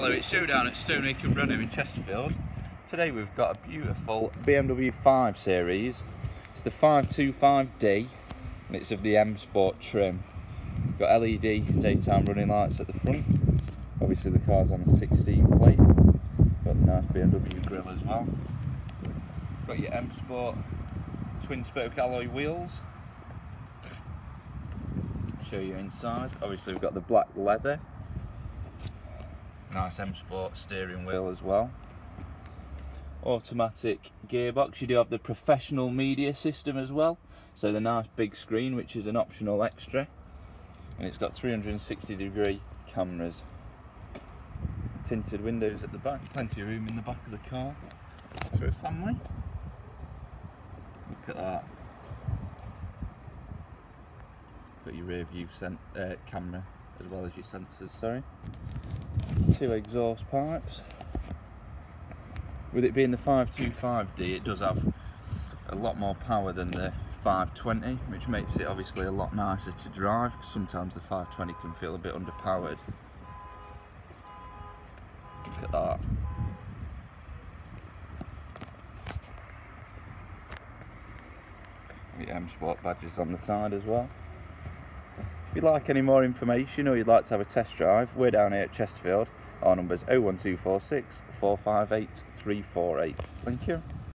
Hello, it's Joe down at Stoneacre Brunner in Chesterfield. Today we've got a beautiful BMW 5 Series. It's the 525D and it's of the M Sport trim. Got LED daytime running lights at the front. Obviously the car's on a 16 plate. Got the nice BMW grille as well. Got your M Sport twin spoke alloy wheels. Show you inside. Obviously we've got the black leather Nice M Sport steering wheel as well. Automatic gearbox. You do have the professional media system as well. So the nice big screen, which is an optional extra. And it's got 360 degree cameras. Tinted windows at the back. Plenty of room in the back of the car for a family. Look at that. Got your rear view uh, camera as well as your sensors, sorry two exhaust pipes. With it being the 525D, it does have a lot more power than the 520, which makes it obviously a lot nicer to drive. Sometimes the 520 can feel a bit underpowered. Look at that. The M Sport badges on the side as well. If you'd like any more information or you'd like to have a test drive, we're down here at Chesterfield. Our number is 01246 458 348. Thank you.